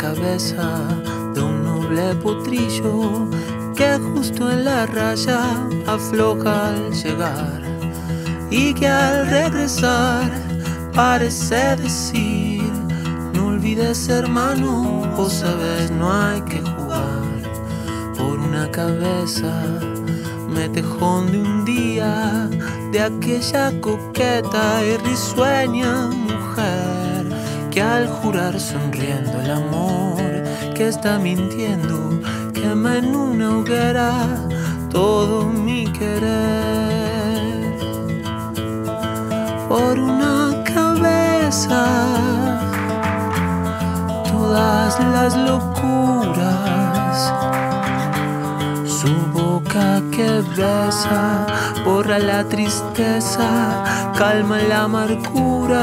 cabeza de un noble potrillo que justo en la raya afloja al llegar y que al regresar parece decir no olvides hermano, vos sabes no hay que jugar por una cabeza. Metejón de un día de aquella coqueta y risueña mujer que al jurar sonriendo el amor que está mintiendo quema en una hoguera todo mi querer por una cabeza todas las locuras su boca que besa borra la tristeza, calma la amargura.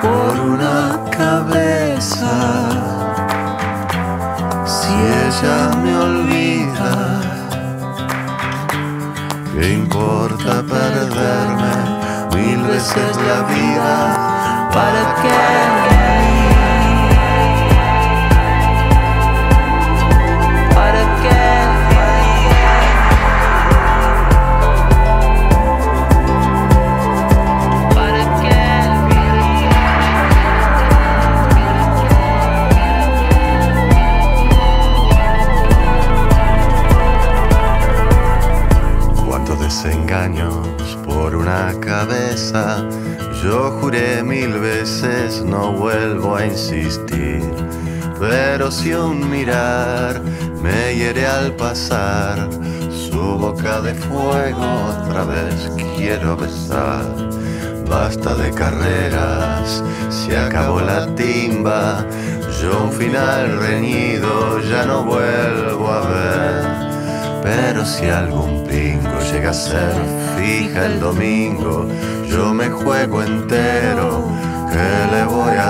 Por una ella me olvida, ¿Qué importa perderme mil veces la vida? ¿Para qué? Desengaños por una cabeza. Yo juré mil veces, no vuelvo a insistir. Pero si un mirar me hiere al pasar, su boca de fuego otra vez quiero besar. Basta de carreras, se acabó la timba. Yo un final reñido ya no vuelvo a ver. Pero si algún pingo llega a ser fija el domingo, yo me juego entero, ¿qué le voy a?